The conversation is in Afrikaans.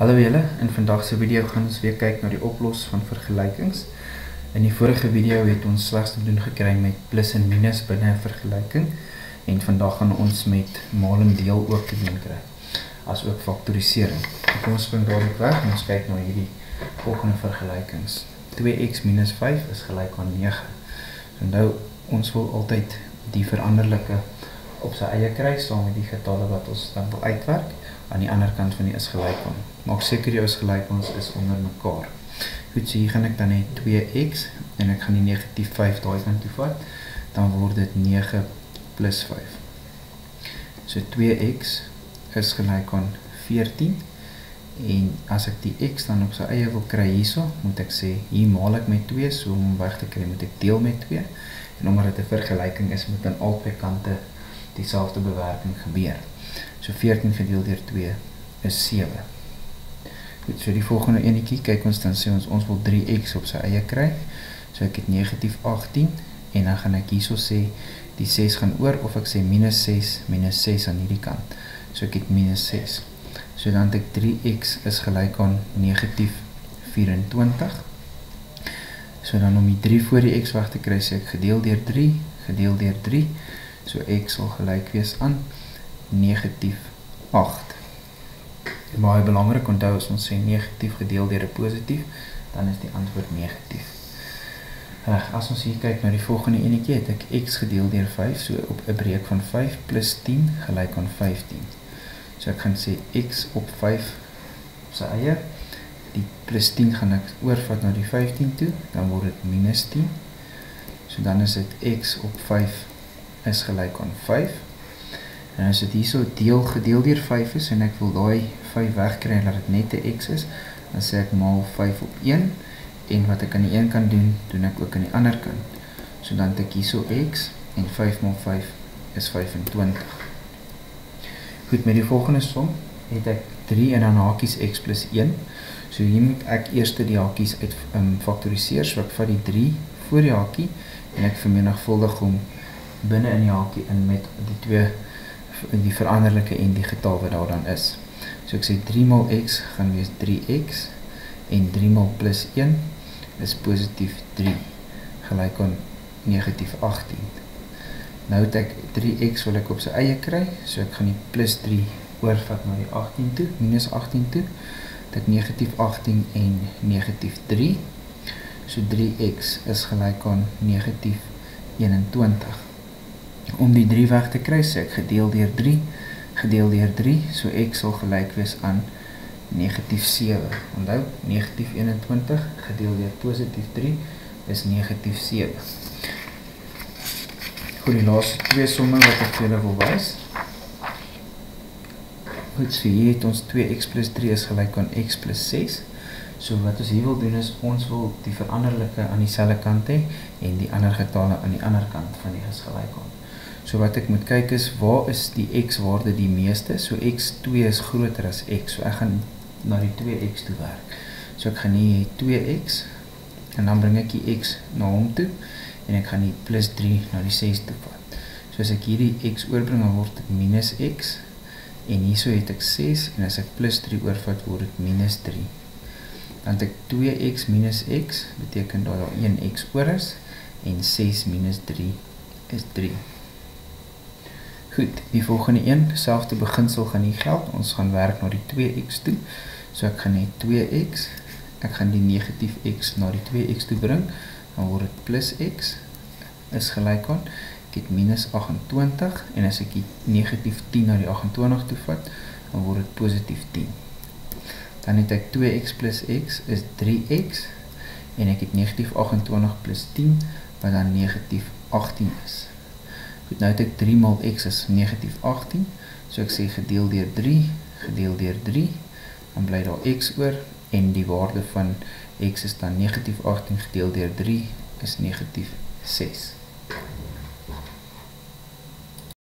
Hallo julle, in vandag se video gaan ons weer kyk na die oplos van vergelykings. In die vorige video het ons slegs te doen gekry met plus en minus binne 'n vergelyking en vandag gaan ons met maal en deel ook te doen kry, as ook faktorisering. Kom ons spring dadelik weg en ons kyk na hierdie volgende vergelykings. 2x minus 5 is gelyk aan 9. So nou ons wil altyd die veranderlike op sy eie kry saam met die getalle wat ons dan wil uitwerk aan die ander kant van die is gelyk aan. Maak seker jou is gelyk ons is onder mekaar. Goed, so hier gaan ek dan net 2x en ek gaan die negatief 5 daai kant toe vat, dan word dit 9 plus 5. So 2x is gelyk aan 14 en as ek die x dan op sy eie wil kry hierso, moet ek sê hier maal ek met 2, so om weg te kry moet ek deel met 2 en omdat dit 'n vergelyking is, moet aan albei kante dieselfde bewerking gebeur. So 14 gedeel deur 2 is 7. Goed, so die volgende enetjie, kyk ons dan sê ons ons wil 3x op sy eie kry. So ek het negatief 18 en dan gaan ek hierso sê die 6 gaan oor of ek sê minus 6 minus 6 aan hierdie kant. So ek het minus 6. So dan het ek 3x is gelyk aan negatief 24. So dan om die 3 voor die x weg te kry, sê ek gedeel deur 3, gedeel 3. So x sal gelyk wees aan negatief 8. Baie belangrik onthou as ons sê negatief gedeel deur 'n positief, dan is die antwoord negatief. Reg, as ons hier kyk na die volgende enetjie, het ek x gedeel deur 5, so op 'n breek van 5 plus 10 gelyk aan 15. So ek gaan sê x op 5 se eie die plus 10 gaan ek oorvat na die 15 toe, dan word dit minus 10. So dan is dit x op 5 is gelyk aan 5. En as dit hierso deel gedeel deur 5 is en ek wil daai 5 wegkry en dat dit net 'n x is, dan sê ek maal 5 op 1 en wat ek aan die een kant doen, doen ek ook aan die ander kant. So dan het ek hierso x en 5 maal 5 is 25. Goed, met die volgende som het ek 3 en dan hakies x plus 1. So hier moet ek eers die hakies uit um, faktoriseer, so ek vat die 3 voor die hakie en ek vermenigvuldig hom binne in die hakie in met die twee die veranderlike en die getal wat daar dan is. So ek sê 3 maal x gaan wees 3x en 3 maal plus 1 is positief 3 gelyk aan negatief 18. Nou het ek 3x wil ek op sy eie kry, so ek gaan die plus 3 oorvat na die 18 toe, minus 18 toe. Dit negatief 18 en negatief 3. So 3x is gelyk aan negatief 21 om die 3 weg te kry, sê ek gedeel deur 3, gedeel deur 3, so x sal gelyk wees aan negatief 7. Onthou, negatief 21 gedeel deur positief 3 is negatief 7. Goed, die laaste twee somme wat ek vir julle wil wys. Goed, so hier het ons 2x plus 3 is gelyk aan x plus 6. So wat ons hier wil doen is, ons wil die veranderlike aan die selle kant hee en die ander getale aan die ander kant van die is gelijk aan. So wat ek moet kyk is, waar is die x waarde die meeste? So x2 is groter as x, so ek gaan na die 2x toe werk. So ek gaan hier 2x, en dan bring ek die x na hom toe, en ek gaan die plus 3 na die 6 toe vat. So as ek hierdie x oorbring, dan word dit minus x, en hierso het ek 6, en as ek plus 3 oorvat, word dit minus 3. Dan het ek 2x minus x, beteken dat daar 1x oor is, en 6 minus 3 is 3. Goed, die volgende een, selfde beginsel gaan hier geld. Ons gaan werk na die 2x toe. So ek gaan net 2x, ek gaan die negatief x na die 2x toe bring, dan word het plus x, is gelijk aan, ek het minus 28, en as ek die negatief 10 na die 28 toe vat, dan word het positief 10. Dan het ek 2x plus x is 3x, en ek het negatief 28 plus 10, wat dan negatief 18 is. Goed, nou het ek 3 maal x is negatief 18, so ek sê gedeel dier 3, gedeel dier 3, dan bly daar x oor, en die waarde van x is dan negatief 18 gedeel dier 3 is negatief 6.